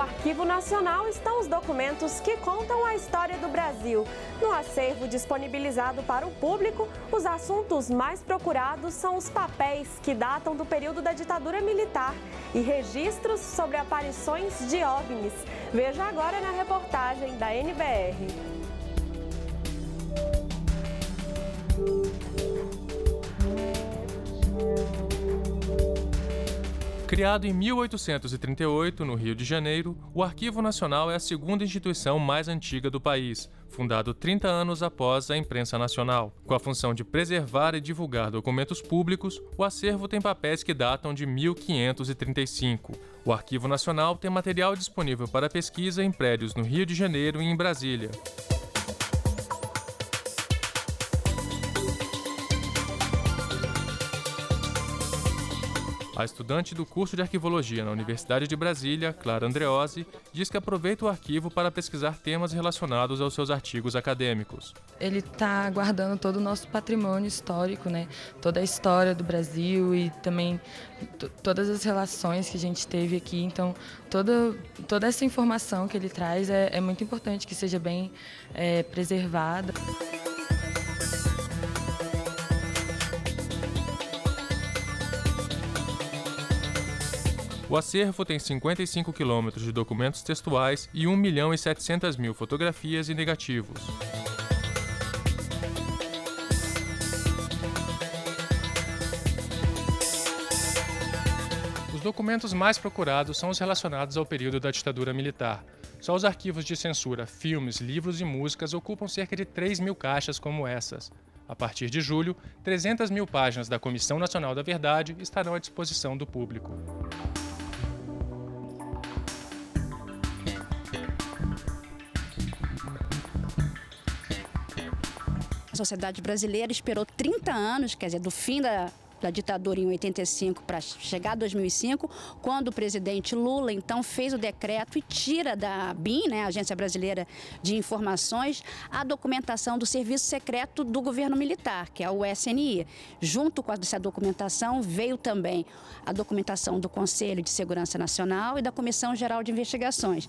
Arquivo Nacional estão os documentos que contam a história do Brasil. No acervo disponibilizado para o público, os assuntos mais procurados são os papéis que datam do período da ditadura militar e registros sobre aparições de OVNIs. Veja agora na reportagem da NBR. Criado em 1838, no Rio de Janeiro, o Arquivo Nacional é a segunda instituição mais antiga do país, fundado 30 anos após a imprensa nacional. Com a função de preservar e divulgar documentos públicos, o acervo tem papéis que datam de 1535. O Arquivo Nacional tem material disponível para pesquisa em prédios no Rio de Janeiro e em Brasília. A estudante do curso de arquivologia na Universidade de Brasília, Clara Andreozzi, diz que aproveita o arquivo para pesquisar temas relacionados aos seus artigos acadêmicos. Ele está guardando todo o nosso patrimônio histórico, né? toda a história do Brasil e também todas as relações que a gente teve aqui. Então, toda, toda essa informação que ele traz é, é muito importante que seja bem é, preservada. O acervo tem 55 quilômetros de documentos textuais e 1 milhão e 700 mil fotografias e negativos. Os documentos mais procurados são os relacionados ao período da ditadura militar. Só os arquivos de censura, filmes, livros e músicas ocupam cerca de 3 mil caixas como essas. A partir de julho, 300 mil páginas da Comissão Nacional da Verdade estarão à disposição do público. Sociedade brasileira esperou 30 anos, quer dizer, do fim da, da ditadura em 85 para chegar a 2005, quando o presidente Lula então fez o decreto e tira da BIM, né, Agência Brasileira de Informações, a documentação do serviço secreto do governo militar, que é o SNI. Junto com essa documentação veio também a documentação do Conselho de Segurança Nacional e da Comissão Geral de Investigações.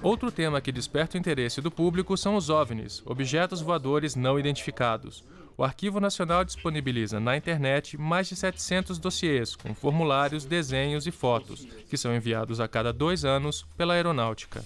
Outro tema que desperta o interesse do público são os OVNIs, objetos voadores não identificados. O Arquivo Nacional disponibiliza na internet mais de 700 dossiês com formulários, desenhos e fotos, que são enviados a cada dois anos pela Aeronáutica.